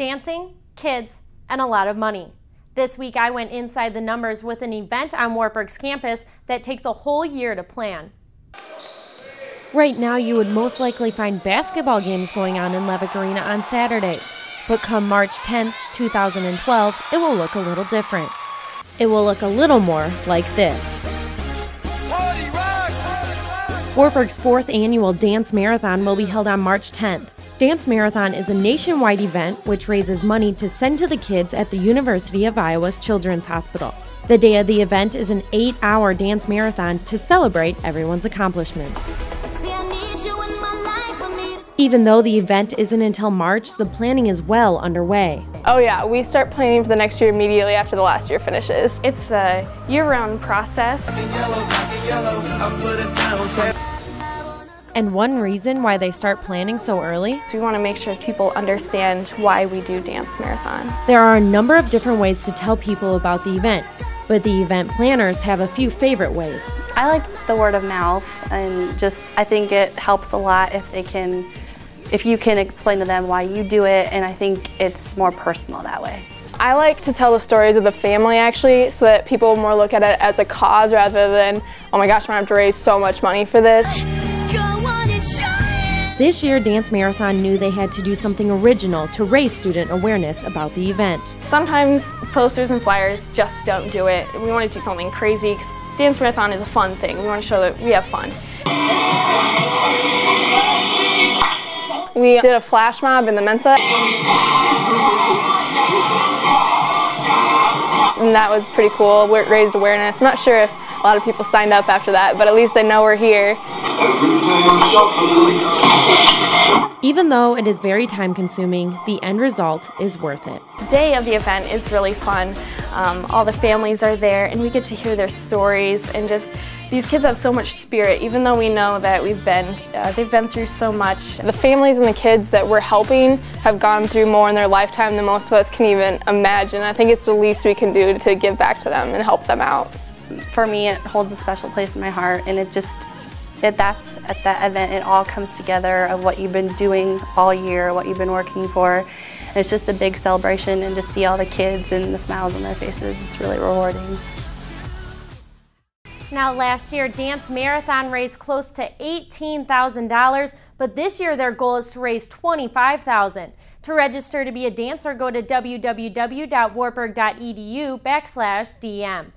dancing, kids, and a lot of money. This week I went inside the numbers with an event on Wartburg's campus that takes a whole year to plan. Right now, you would most likely find basketball games going on in Levick Arena on Saturdays. But come March 10, 2012, it will look a little different. It will look a little more like this. Wartburg's fourth annual Dance Marathon will be held on March 10th. Dance Marathon is a nationwide event which raises money to send to the kids at the University of Iowa's Children's Hospital. The day of the event is an eight hour dance marathon to celebrate everyone's accomplishments. Even though the event isn't until March, the planning is well underway. Oh yeah, we start planning for the next year immediately after the last year finishes. It's a year-round process. And one reason why they start planning so early? We want to make sure people understand why we do Dance Marathon. There are a number of different ways to tell people about the event, but the event planners have a few favorite ways. I like the word of mouth and just I think it helps a lot if they can if you can explain to them why you do it and I think it's more personal that way. I like to tell the stories of the family actually so that people more look at it as a cause rather than, oh my gosh, I'm gonna have to raise so much money for this. This year, Dance Marathon knew they had to do something original to raise student awareness about the event. Sometimes posters and flyers just don't do it. We want to do something crazy because Dance Marathon is a fun thing. We want to show that we have fun. We did a flash mob in the Mensa. And that was pretty cool. It raised awareness. I'm not sure if a lot of people signed up after that, but at least they know we're here. Even though it is very time consuming, the end result is worth it. The day of the event is really fun. Um, all the families are there and we get to hear their stories and just these kids have so much spirit even though we know that we've been uh, they've been through so much. The families and the kids that we're helping have gone through more in their lifetime than most of us can even imagine. I think it's the least we can do to give back to them and help them out. For me it holds a special place in my heart and it just it, that's at that event it all comes together of what you've been doing all year, what you've been working for. And it's just a big celebration and to see all the kids and the smiles on their faces, it's really rewarding. Now last year, Dance Marathon raised close to $18,000, but this year their goal is to raise $25,000. To register to be a dancer, go to www.wartburg.edu backslash DM.